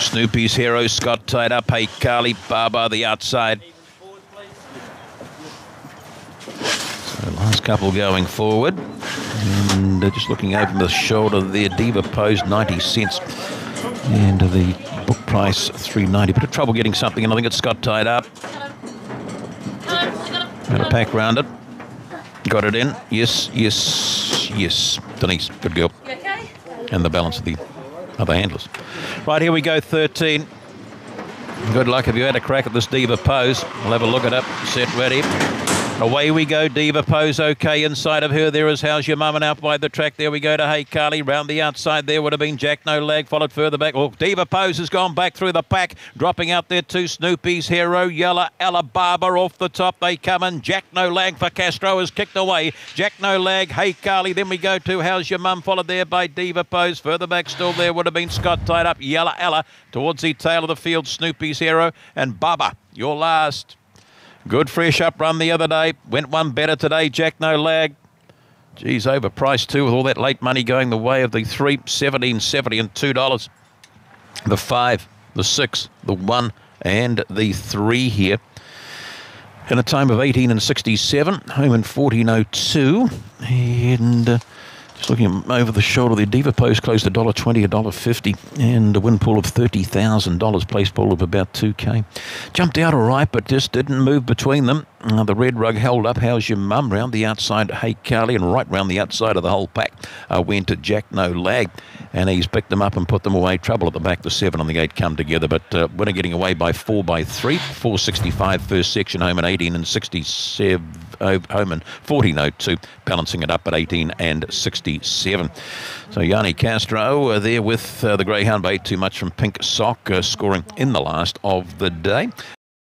Snoopy's hero, Scott tied up. Hey, Carly Baba the outside. So last couple going forward. And just looking over the shoulder there, Diva Pose, 90 cents. And the book price, 390 Bit of trouble getting something, and I think it's Scott tied up. Got a pack round it. Got it in. Yes, yes, yes. Denise, good girl. And the balance of the other handlers. Right, here we go, 13. Good luck if you had a crack at this Diva Pose. We'll have a look at it. Set ready. Away we go, Diva Pose, okay. Inside of her there is How's Your Mum and out by the track. There we go to Hey Carly. Round the outside there would have been Jack No Lag, followed further back. Oh, Diva Pose has gone back through the pack. Dropping out there two Snoopy's Hero, Yellow, Alabama off the top. They come in. Jack No Lag for Castro is kicked away. Jack No Lag, Hey Carly. Then we go to How's Your Mum, followed there by Diva Pose. Further back still there would have been Scott tied up. Yellow Ella towards the tail of the field. Snoopy's Hero and Baba, your last. Good fresh up run the other day. Went one better today. Jack no lag. Geez, overpriced too with all that late money going the way of the three, 17, 70 and two dollars. The five, the six, the one, and the three here. In a time of 18 and 67, home in 1402. And uh, just looking over the shoulder, the Diva Pose closed a dollar twenty, a dollar fifty, and a win pool of thirty thousand dollars. Place pool of about two k. Jumped out all right, but just didn't move between them. Uh, the red rug held up. How's your mum? Round the outside, hey Carly, and right round the outside of the whole pack uh, went to Jack No Lag, and he's picked them up and put them away. Trouble at the back. The seven on the eight come together, but uh, winner getting away by four by three. Four sixty five first section home and eighteen and sixty seven home and fourteen oh two, balancing it up at eighteen and sixty seven. So Yanni Castro uh, there with uh, the Greyhound bait too much from Pink Sock uh, scoring in the last of the day.